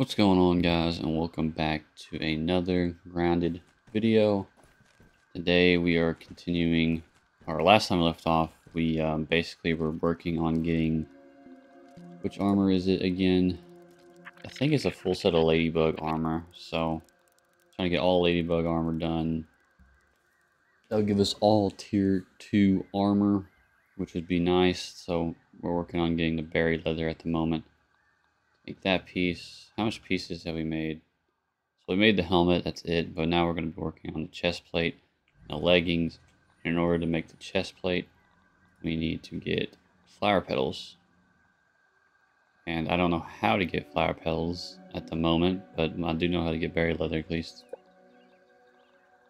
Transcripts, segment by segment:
What's going on guys and welcome back to another grounded video. Today we are continuing, our last time we left off, we um, basically were working on getting, which armor is it again? I think it's a full set of ladybug armor, so trying to get all ladybug armor done. That'll give us all tier 2 armor, which would be nice, so we're working on getting the berry leather at the moment. Make that piece. How much pieces have we made? So we made the helmet, that's it. But now we're going to be working on the chest plate, the leggings. In order to make the chest plate, we need to get flower petals. And I don't know how to get flower petals at the moment, but I do know how to get berry leather at least.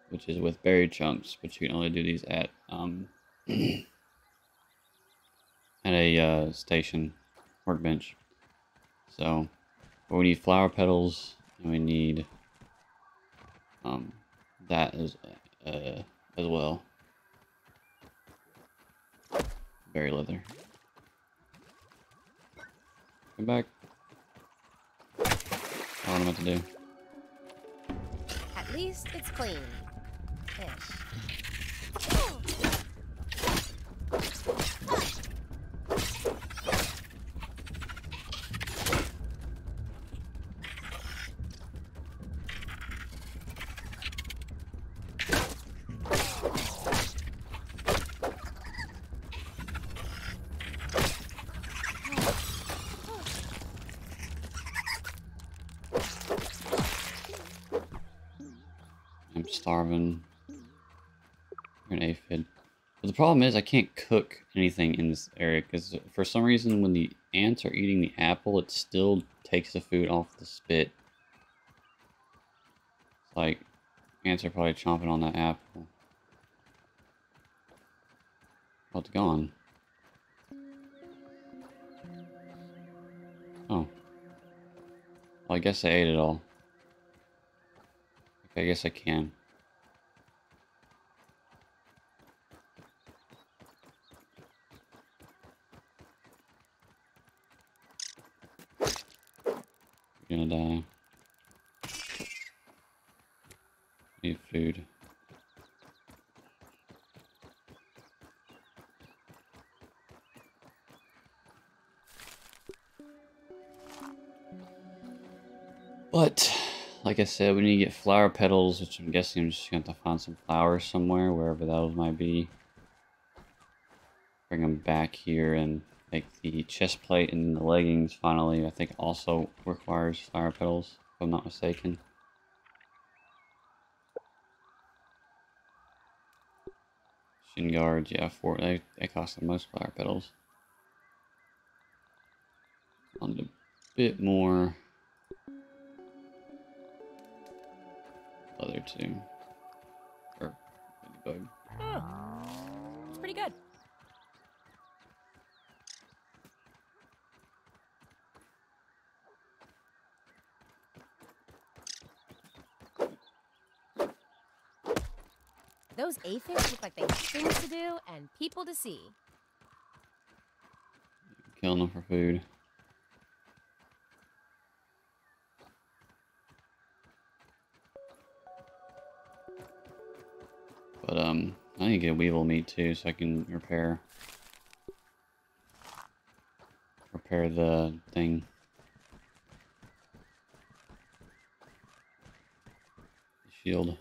Which is with berry chunks, but you can only do these at um, at a uh, station workbench. So we need flower petals and we need um, that as uh, as well. Berry leather. Come back. I don't know what to do. At least it's clean. Starving. You're an aphid. But the problem is I can't cook anything in this area because for some reason when the ants are eating the apple, it still takes the food off the spit. It's like ants are probably chomping on that apple. Oh, it's gone. Oh. Well, I guess I ate it all. Okay, I guess I can. Gonna die. Need food. But, like I said, we need to get flower petals, which I'm guessing I'm just going to have to find some flowers somewhere, wherever those might be. Bring them back here and make the chest plate and the leggings finally, I think also requires flower petals, if I'm not mistaken. Shin guards, yeah, four they, they cost the most flower petals. On a bit more leather too. Or bug. Oh, Those aphids look like they have things to do and people to see. Killing them for food. But, um, I need to get weevil meat too so I can repair repair the thing. Shield.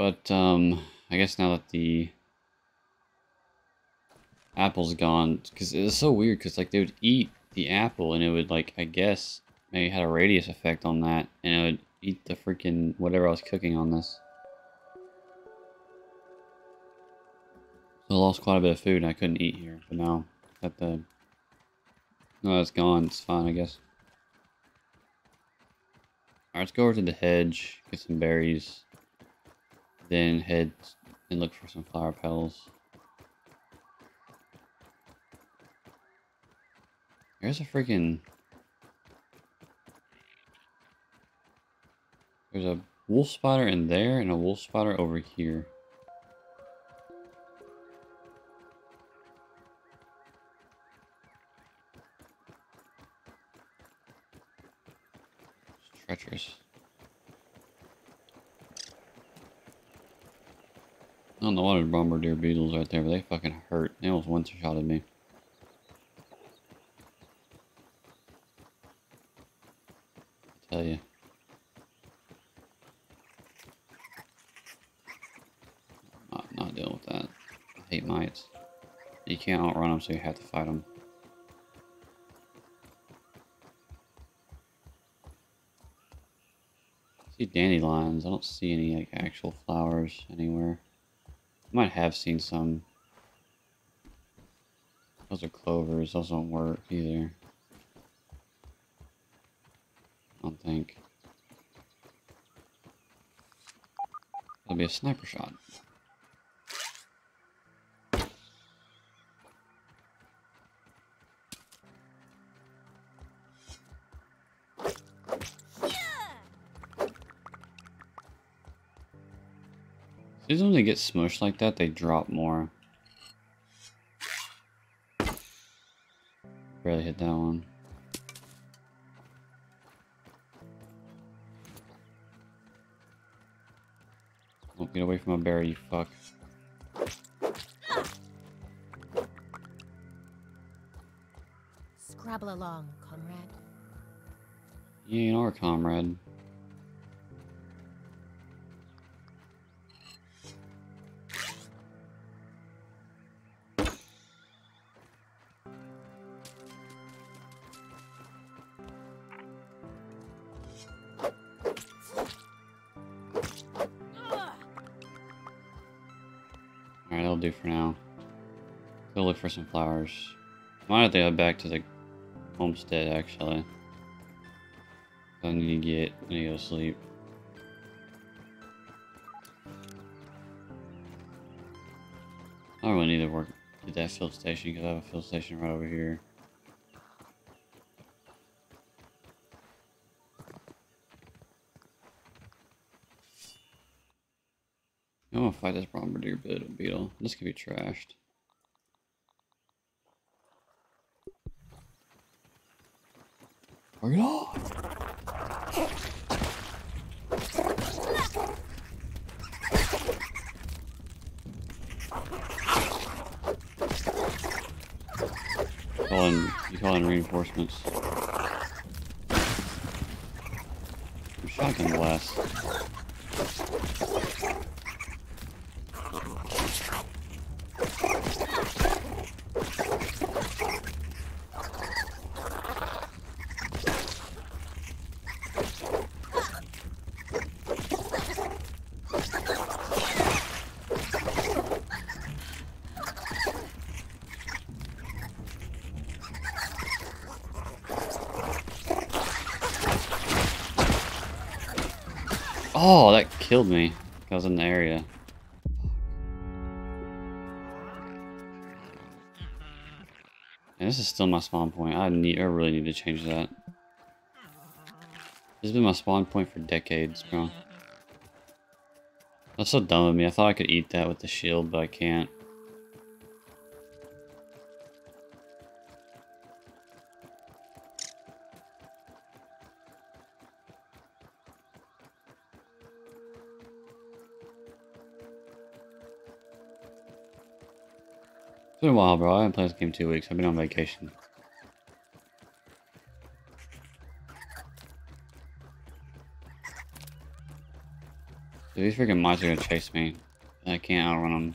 But, um, I guess now that the apple's gone, because it's so weird, because, like, they would eat the apple, and it would, like, I guess, maybe had a radius effect on that, and it would eat the freaking whatever I was cooking on this. So I lost quite a bit of food, and I couldn't eat here, but now that the... No, that's gone, it's fine, I guess. Alright, let's go over to the hedge, get some berries. Then head and look for some flower petals. There's a freaking... There's a wolf spider in there and a wolf spider over here. treacherous. I don't know what are bombardier beetles right there, but they fucking hurt. They almost one shot at me. I tell you. Not, not dealing with that. I hate mites. You can't outrun them, so you have to fight them. see dandelions. I don't see any like actual flowers anywhere. Might have seen some. Those are clovers. Those don't work either. I don't think. That'll be a sniper shot. Seems when they get smushed like that, they drop more. Barely hit that one. Oh, get away from my berry, you fuck. Scrabble along, comrade. You ain't our comrade. Some flowers. Might have to go back to the homestead, actually. I need to get, I need to go to sleep. I don't really need to work at that field station because I have a field station right over here. I'm gonna fight this bombardier beetle. This could be trashed. Bring it on! Call in, you call in reinforcements. Shotgun blast. Oh, that killed me. I was in the area. And this is still my spawn point. I need I really need to change that. This has been my spawn point for decades, bro. That's so dumb of me. I thought I could eat that with the shield, but I can't. It's been a while, bro. I haven't played this game two weeks. I've been on vacation. Dude, these freaking mice are gonna chase me. I can't outrun them.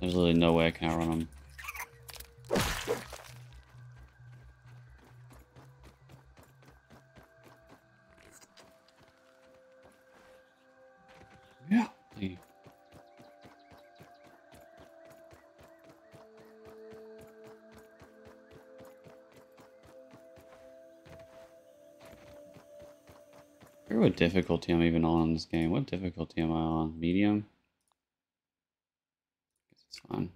There's literally no way I can outrun them. Difficulty I'm even on in this game. What difficulty am I on? Medium? Guess it's fine.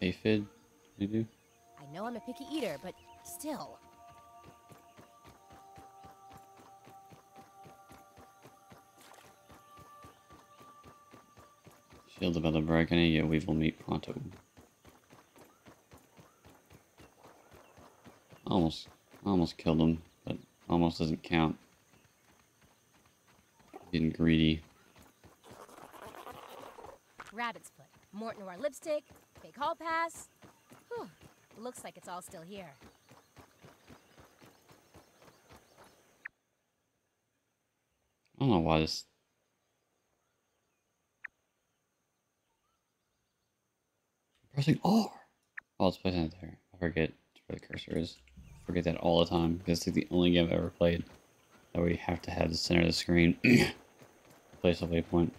Aphid, maybe? I know I'm a picky eater, but still. Shield's about to break. I need to get Weevil meat pronto. Almost, almost killed him, but almost doesn't count. Getting greedy. Rabbit's foot. Mort Noir lipstick. Fake hall pass. Whew. Looks like it's all still here. I don't know why this. Pressing R. Oh, it's placing it there. I forget where the cursor is. Forget that all the time because it's like the only game I've ever played that we have to have the center of the screen place a waypoint.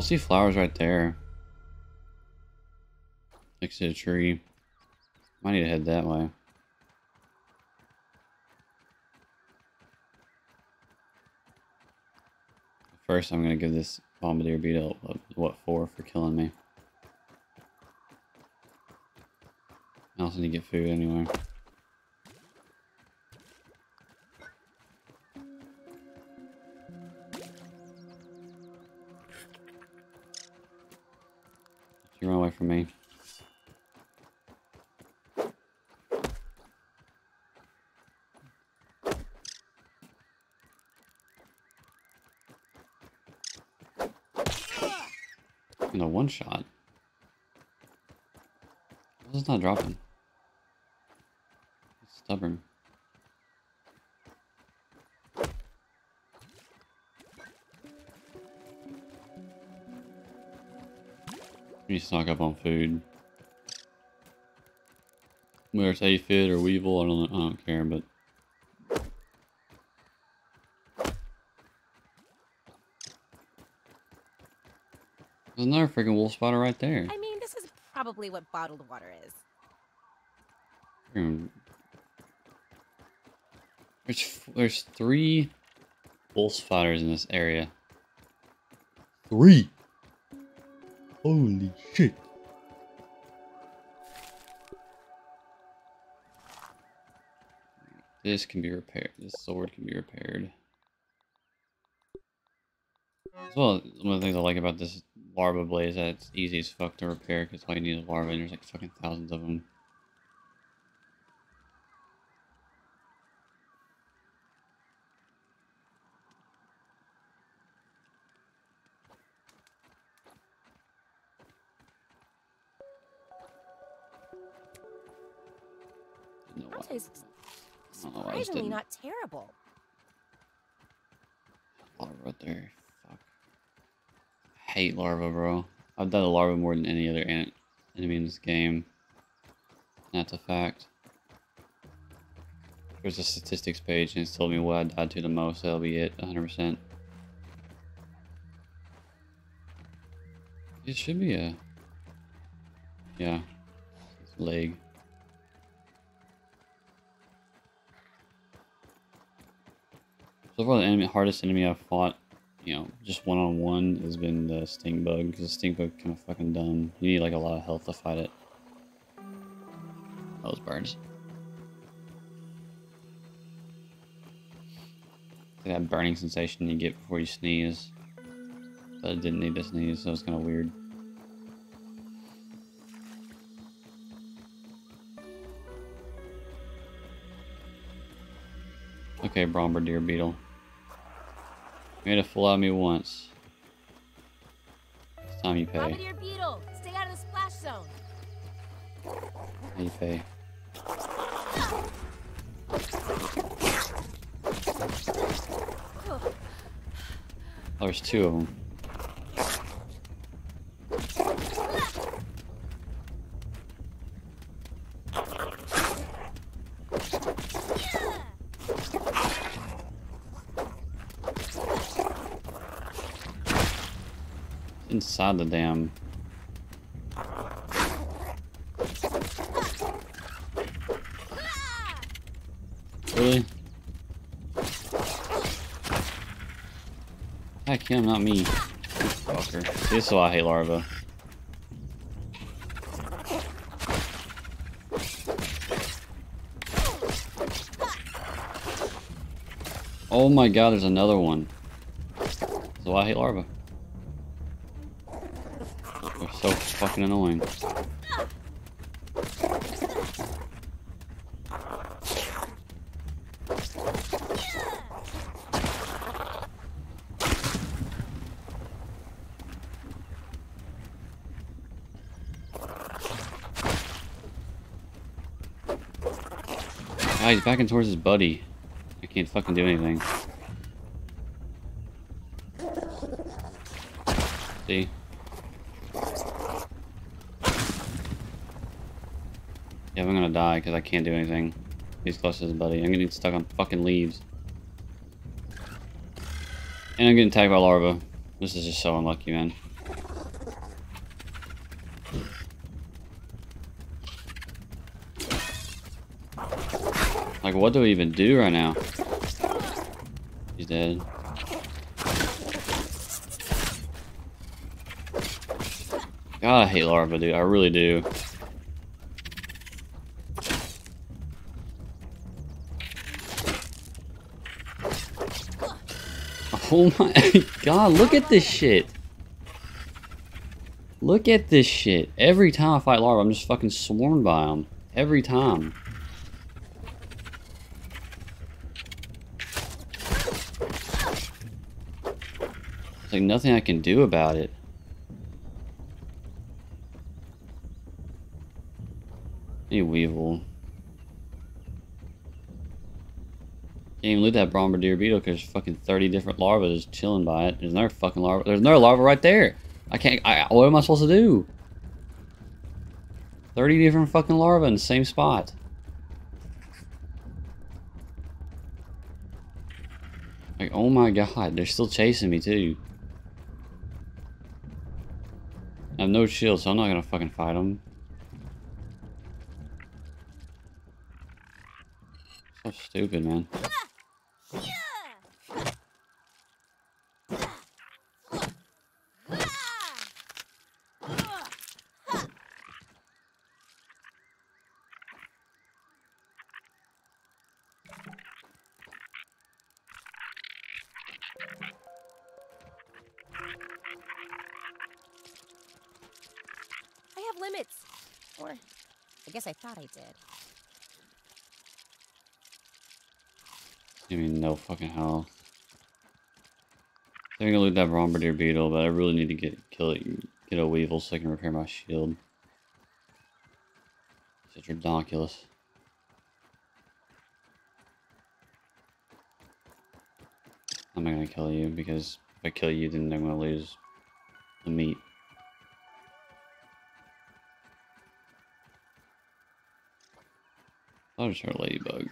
Well, I see flowers right there. Next to the tree. Might need to head that way. First, I'm gonna give this bombardier beetle a, what for for killing me. I also need to get food anyway. From me. A one shot. This is not dropping. It's stubborn. Stock up on food. Whether it's aphid or weevil, I don't, I don't care, but there's another freaking wolf spider right there. I mean, this is probably what bottled water is. There's there's three wolf spiders in this area. Three. Holy shit. This can be repaired. This sword can be repaired. As well, one of the things I like about this larva blade is that it's easy as fuck to repair because all you need is larva and there's like fucking thousands of them. That tastes oh, I don't know why I just surprisingly didn't. terrible. Larva there. Fuck. I hate larva, bro. I've done a larva more than any other an enemy in this game. That's a fact. There's a statistics page and it's told me what I died to the most. That'll be it, 100%. It should be a... Yeah. Leg. So far, the enemy, hardest enemy I've fought, you know, just one on one has been the stink bug because the stink bug kind of fucking dumb. You need like a lot of health to fight it. Those birds. That burning sensation you get before you sneeze. But I didn't need to sneeze, so it's kind of weird. Okay, bombardier beetle. Made a fool out of me once. It's time you pay. Bombardier beetle, stay out of the splash zone. How you pay. Oh, there's two of them. outside the dam. Really? Heck him, not me. Fucker. This is why I hate larva. Oh my god, there's another one. So I hate larva. Fucking annoying. Ah, he's backing towards his buddy. I can't fucking do anything. See? Yeah, I'm gonna die because I can't do anything. He's close to his buddy. I'm getting stuck on fucking leaves. And I'm getting tagged by larva. This is just so unlucky, man. Like, what do we even do right now? He's dead. God, I hate larva, dude. I really do. Oh my god, look at this shit. Look at this shit. Every time I fight larva, I'm just fucking swarmed by them. Every time. There's like nothing I can do about it. Hey, Weevil. Even loot that bombardier beetle because fucking 30 different larvae just chilling by it. There's another fucking larva. There's another larva right there. I can't. I, what am I supposed to do? 30 different fucking larvae in the same spot. Like, oh my god, they're still chasing me too. I have no shield, so I'm not gonna fucking fight them. So stupid, man. I I I did. I mean, no fucking hell. I'm gonna loot that bombardier beetle, but I really need to get kill it, get a weevil so I can repair my shield. It's ridiculous. I'm not gonna kill you because if I kill you, then I'm gonna lose the meat. I'll just heard a ladybug.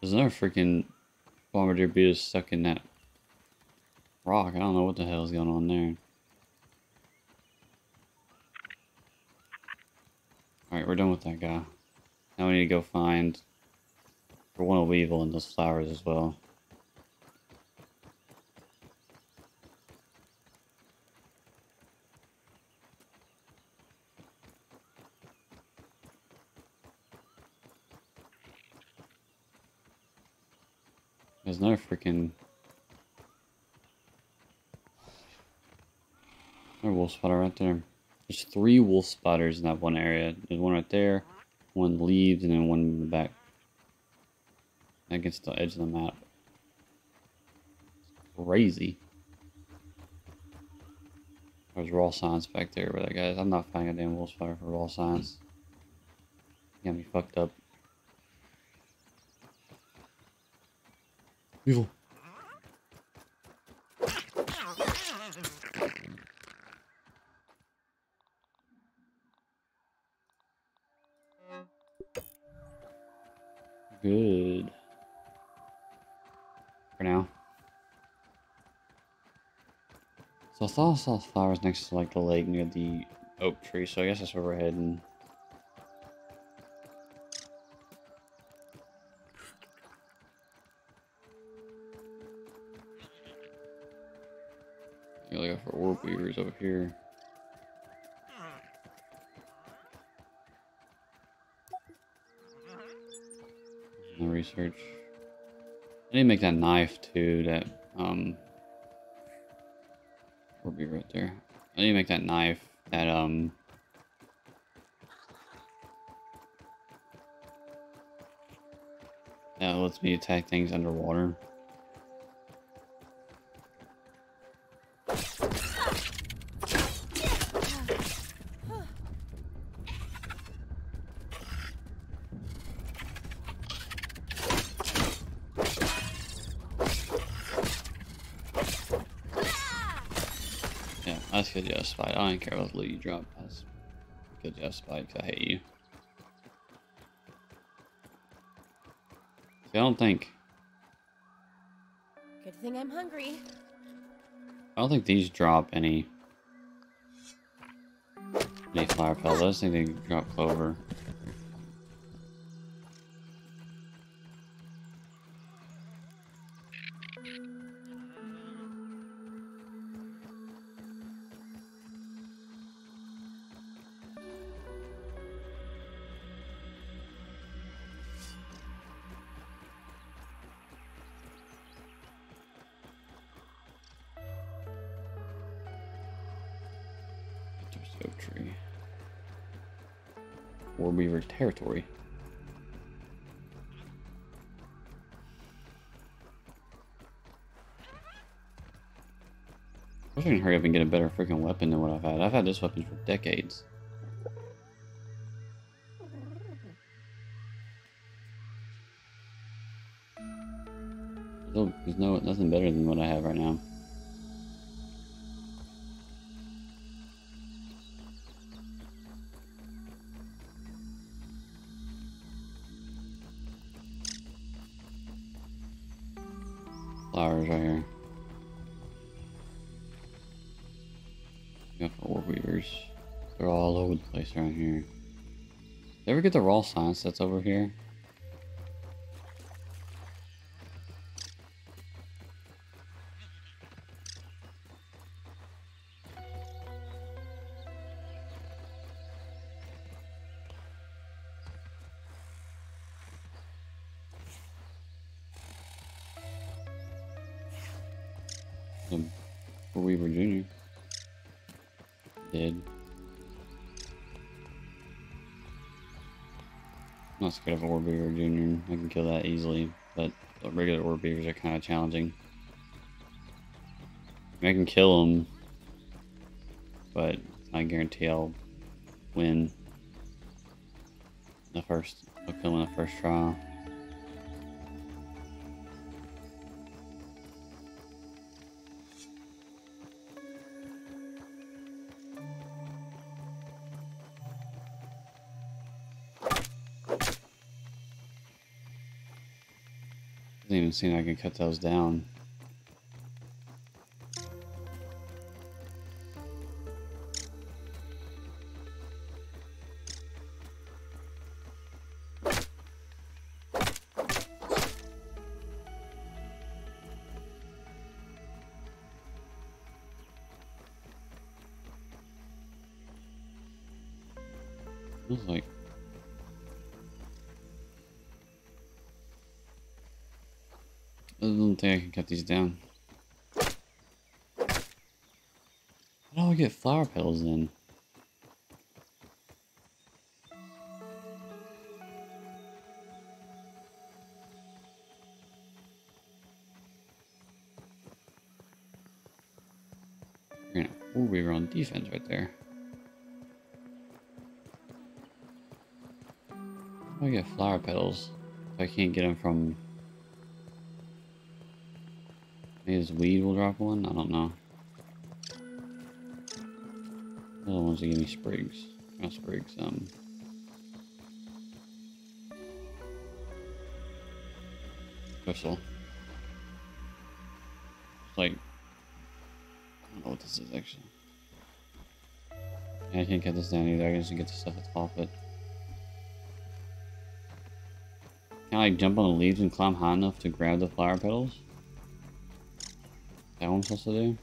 There's another freaking bombardier beetle stuck in that rock. I don't know what the hell is going on there. Alright, we're done with that guy. Now we need to go find for one of Weevil and those flowers as well. There's another freaking another wolf spider right there. There's three wolf spiders in that one area. There's one right there, one leaves, and then one in the back. Against the edge of the map. Crazy. There's raw science back there where that guy. I'm not finding a damn wolf spider for raw science. Got me fucked up. Good. For now. So I thought I saw flowers next to like the lake near the oak tree, so I guess that's where we're heading. I gotta go for orb weavers over here. Research. I need to make that knife too, that um will be right there. I need to make that knife that um that lets me attack things underwater. I don't care what loot you drop. That's good. Spite. 'cause I hate you. See, I don't think. Good thing I'm hungry. I don't think these drop any. Any flower petals. I think they drop clover. Hurry up and get a better freaking weapon than what I've had. I've had this weapon for decades. There's no nothing better than what I have right now. Go for orb weavers. They're all over the place around here. You ever get the raw science that's over here? Of Orb Weaver Jr. I can kill that easily, but regular Orb Weavers are kind of challenging. I, mean, I can kill them, but I guarantee I'll win the first. I'll kill in the first trial. Doesn't even I can cut those down. Looks like I don't think I can cut these down. How do I get flower petals in? We're gonna four weaver on defense right there. How do I get flower petals if I can't get them from This weed will drop one? I don't know. The ones that give me sprigs. Not sprigs, um. whistle. It's like, I don't know what this is actually. I can't get this down either. I can just get the stuff that's off it. Can I like jump on the leaves and climb high enough to grab the flower petals? That I'm supposed to do?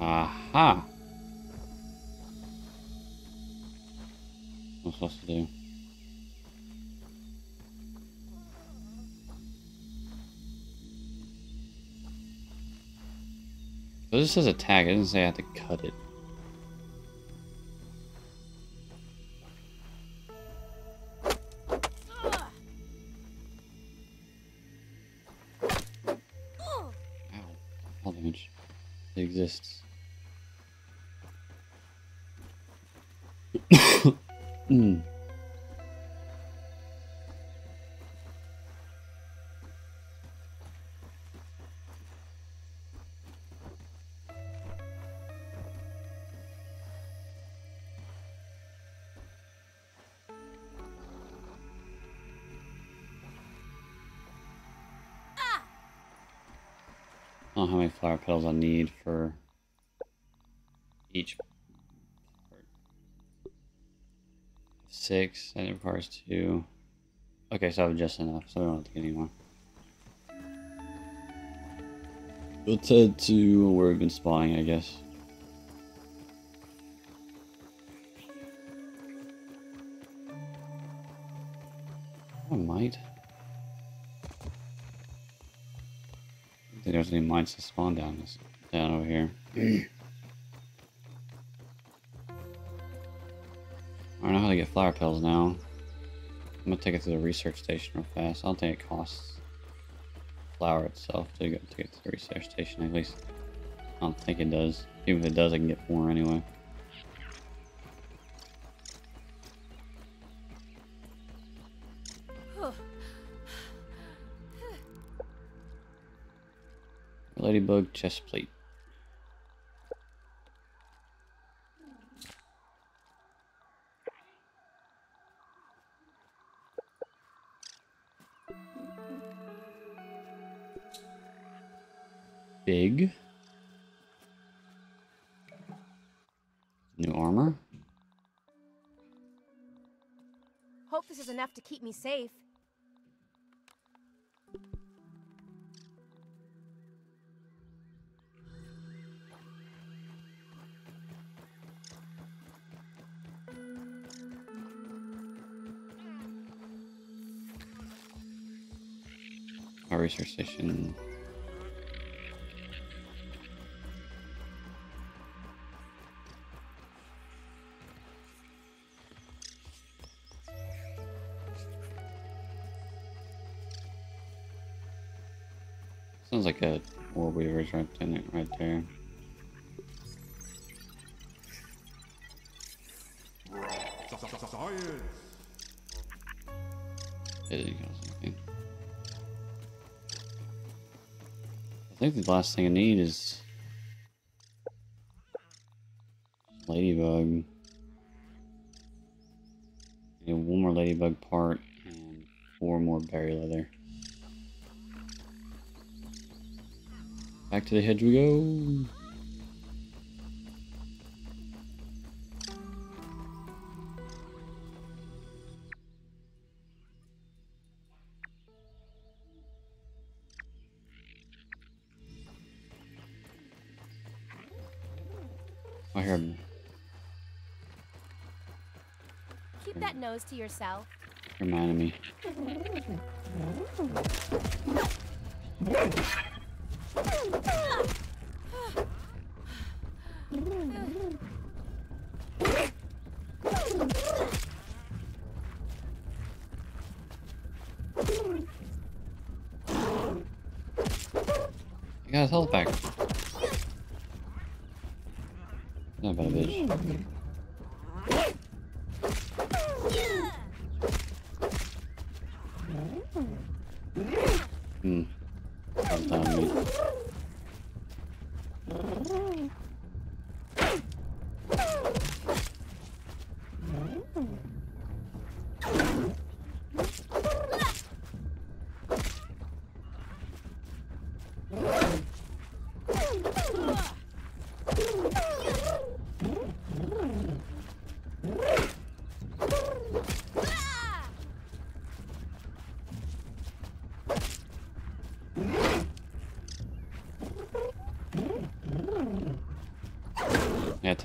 Aha! What's supposed to do? This says attack, it doesn't say I have to cut it. Flower petals I need for each. Six, that requires two. Okay, so I have just enough, so we don't have to get any more. Let's head to where we've been spawning, I guess. I might. I don't think there's any mines to spawn down this down over here. I don't know how to get flower pills now. I'm gonna take it to the research station real fast. I don't think it costs flower itself to get to get to the research station. At least I don't think it does. Even if it does, I can get more anyway. Ladybug chest plate. Big. New armor. Hope this is enough to keep me safe. Research station. Sounds like a orb weaver's right in it right there. Think the last thing I need is ladybug. Need one more ladybug part and four more berry leather. Back to the hedge we go. Keep to yourself. Reminded me. I got his health back. Not bad, bitch.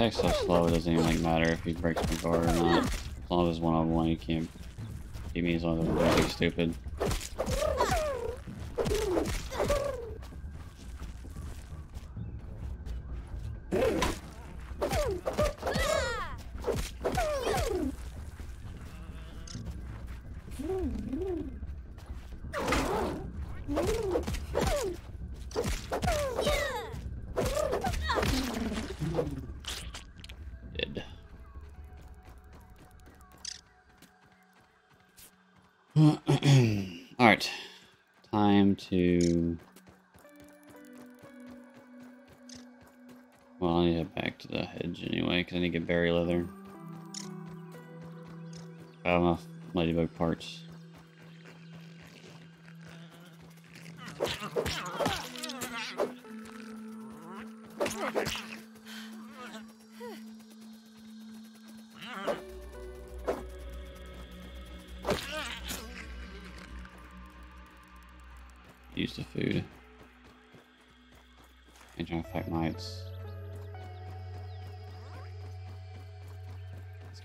Attacks so slow, it doesn't even like, matter if he breaks my guard or not. As long as it's one on one, he can't He means one of I'm really stupid. Alright. Time to... Well, I need to head back to the hedge anyway, because I need to get berry leather. I have enough ladybug parts.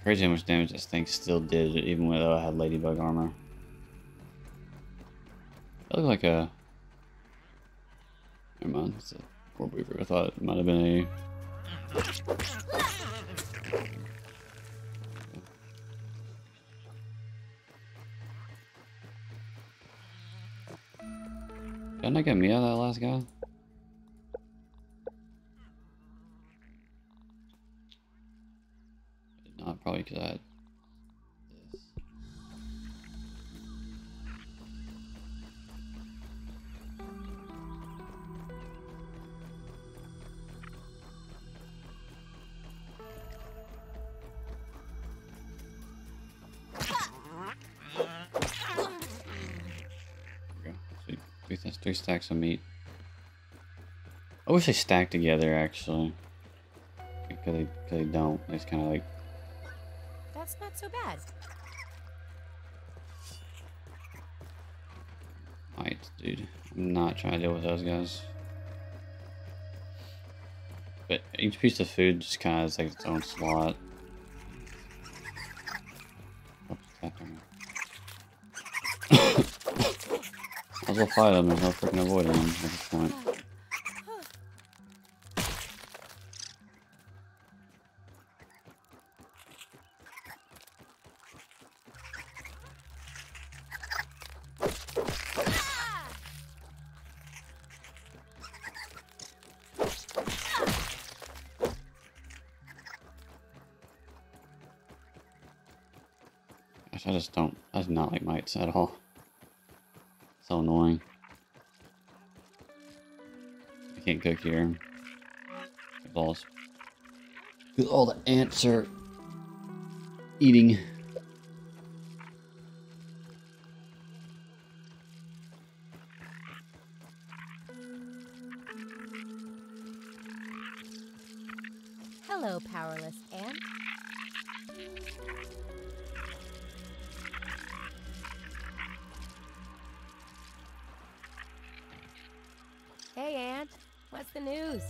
Crazy how much damage this thing still did, even though I had ladybug armor. That looked like a. Never mind, it's a orb weaver. I thought it might have been a. Didn't I get me out of that last guy? Sweet. Three, stacks of meat. I wish they stacked together actually. Because they, cause they don't. It's kind of like so bad. Alright, dude. I'm not trying to deal with those guys. But each piece of food just kind of like its own slot. I'll fight them, there's no freaking avoiding them at this point. Do not like mites at all. So annoying. I can't cook here. With all, this- all the ants are eating. Hello, powerless ant. What's the news?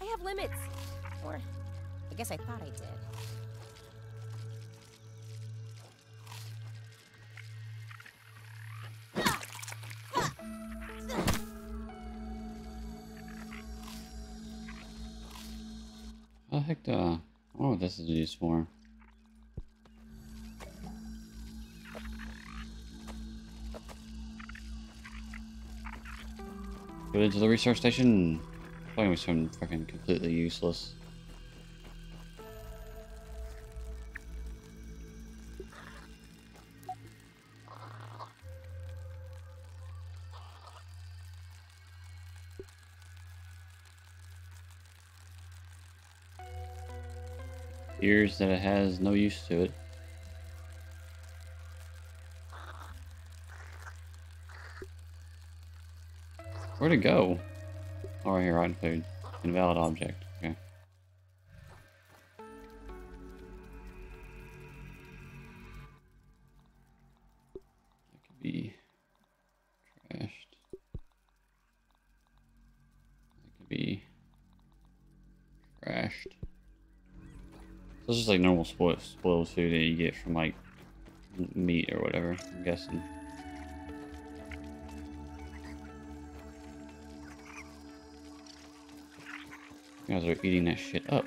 I have limits. Or, I guess I thought I did. Heck do wonder what this is used for. Go into the research station. Probably something fucking completely useless. That it has no use to it. Where'd it go? Oh, right here, rotten food. Invalid object. It's just like normal spoiled, spoiled food that you get from like meat or whatever, I'm guessing. You guys are eating that shit up.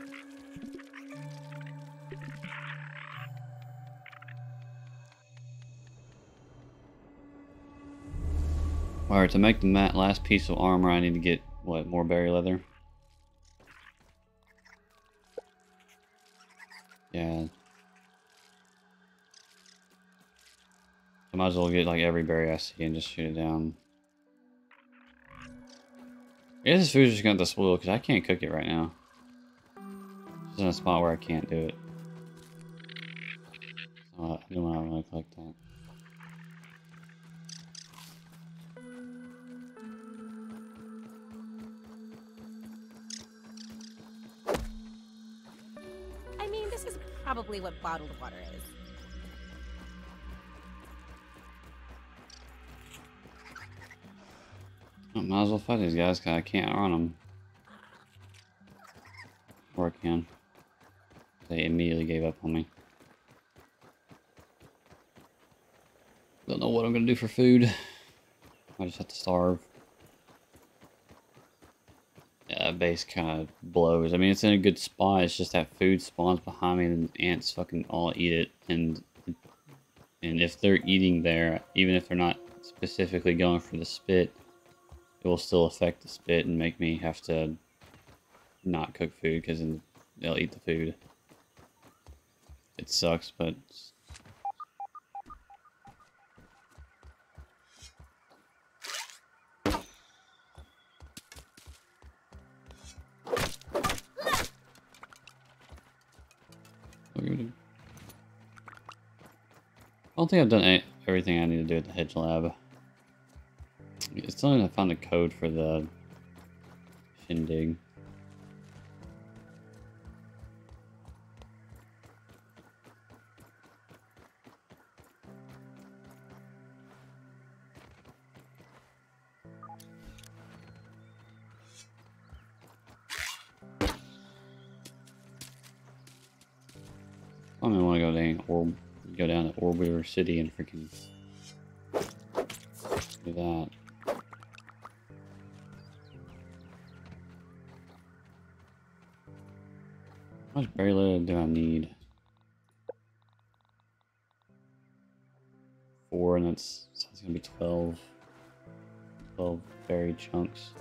Alright, to make the last piece of armor, I need to get, what, more berry leather? Might as well get, like, every berry I see and just shoot it down. I guess this food's just gonna spoil, because I can't cook it right now. It's in a spot where I can't do it. I do want to collect that. I mean, this is probably what bottled water is. I might as well fight these guys because I can't run them. Or I can. They immediately gave up on me. Don't know what I'm gonna do for food. I just have to starve. Yeah, base kind of blows. I mean, it's in a good spot. It's just that food spawns behind me and ants fucking all eat it. And and if they're eating there, even if they're not specifically going for the spit, it will still affect the spit and make me have to not cook food because they'll eat the food. It sucks, but I don't think I've done everything I need to do at the Hedge Lab. It's still I found a code for the shindig. I don't want to go down or go down to Orbiter City and freaking do that. How much berry leather do I need? Four, and that's so it's gonna be 12. 12 berry chunks.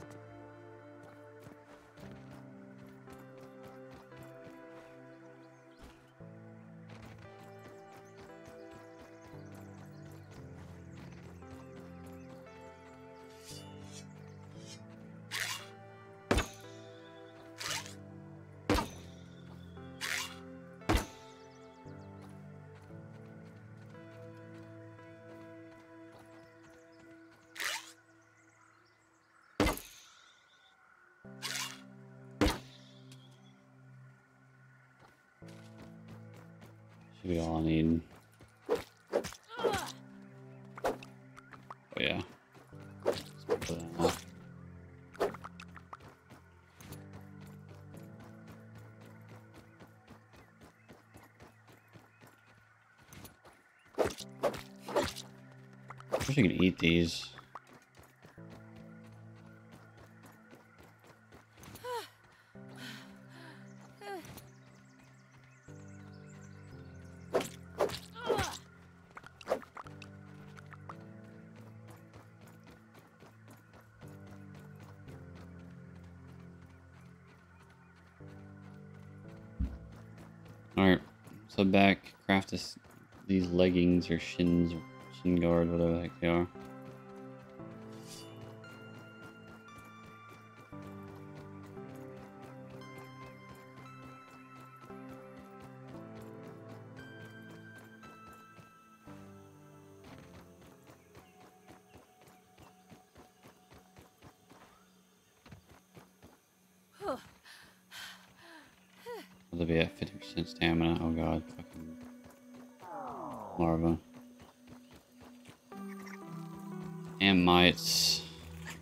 These. Alright, so back, craft this, these leggings or shins, shin guard, whatever the heck they are.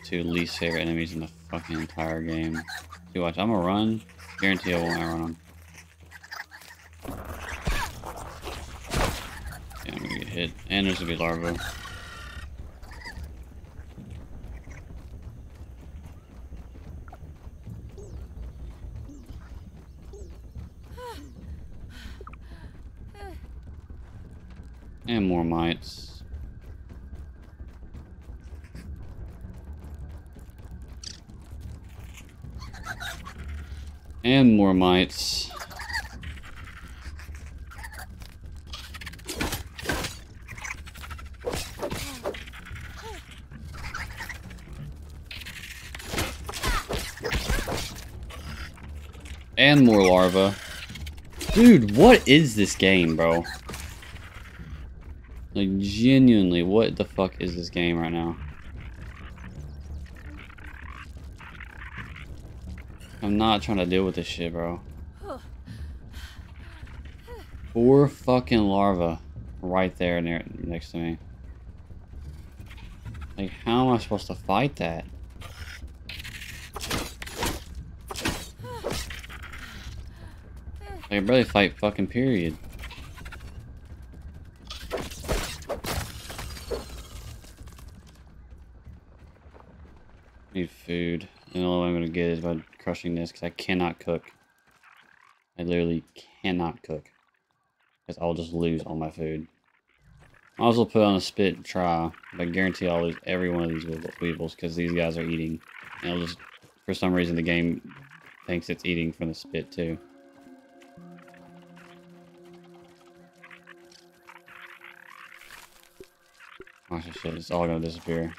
Two least favorite enemies in the fucking entire game. See, watch, I'm gonna run. Guarantee I won't outrun him. Yeah, I'm gonna get hit. And there's gonna be larva. And more mites. And more mites. And more larva. Dude, what is this game, bro? Like, genuinely, what the fuck is this game right now? Not trying to deal with this shit, bro. Four fucking larvae right there near, next to me. Like, how am I supposed to fight that? I can barely fight fucking period. Need food. And the only way I'm gonna get is by crushing this because I cannot cook. I literally cannot cook. Because I'll just lose all my food. I'll also put on a spit and try, but I guarantee I'll lose every one of these weevils because these guys are eating. And it'll just, for some reason, the game thinks it's eating from the spit too. This shit, it's all gonna disappear.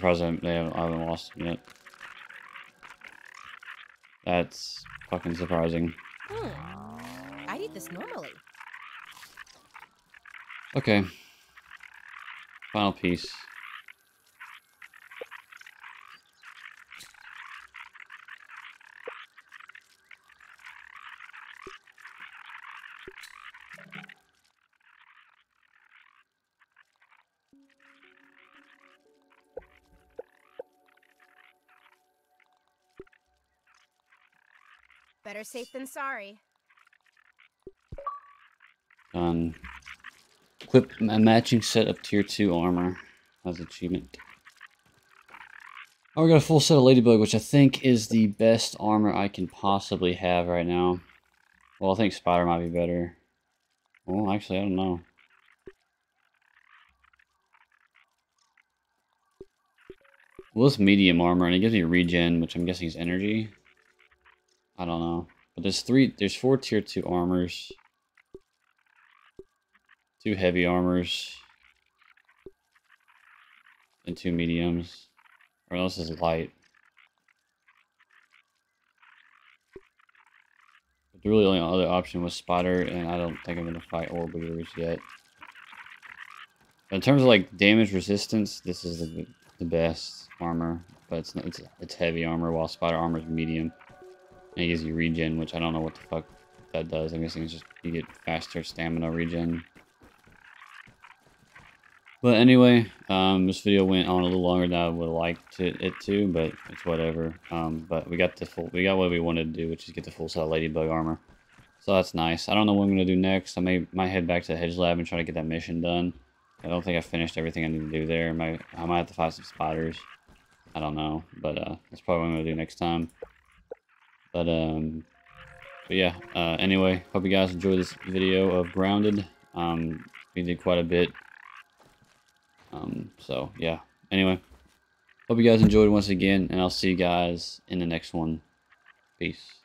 Surprised they haven't, I haven't lost yet. That's fucking surprising. Hmm. I'd eat this normally. Okay. Final piece. Better safe than sorry. Done. Equip a matching set of tier 2 armor as achievement. Oh, we got a full set of Ladybug, which I think is the best armor I can possibly have right now. Well, I think Spider might be better. Well, actually, I don't know. Well, it's medium armor, and it gives me regen, which I'm guessing is energy. I don't know. But there's three, there's four tier 2 armors. Two heavy armors. And two mediums. Or else is light. But the really only other option was Spider, and I don't think I'm going to fight Orb-Weavers yet. But in terms of like damage resistance, this is the, the best armor. But it's, it's, it's heavy armor, while Spider armor is medium. It gives you regen, which I don't know what the fuck that does. I'm guessing it's just you get faster stamina regen. But anyway, um, this video went on a little longer than I would liked it, to, but it's whatever. Um, but we got the full, we got what we wanted to do, which is get the full set Ladybug armor. So that's nice. I don't know what I'm gonna do next. I may might head back to the Hedge Lab and try to get that mission done. I don't think I finished everything I need to do there. I might, I might have to find some spiders. I don't know, but uh, that's probably what I'm gonna do next time. But um, but yeah. Uh, anyway, hope you guys enjoyed this video of Grounded. Um, we did quite a bit. Um, so yeah. Anyway, hope you guys enjoyed once again, and I'll see you guys in the next one. Peace.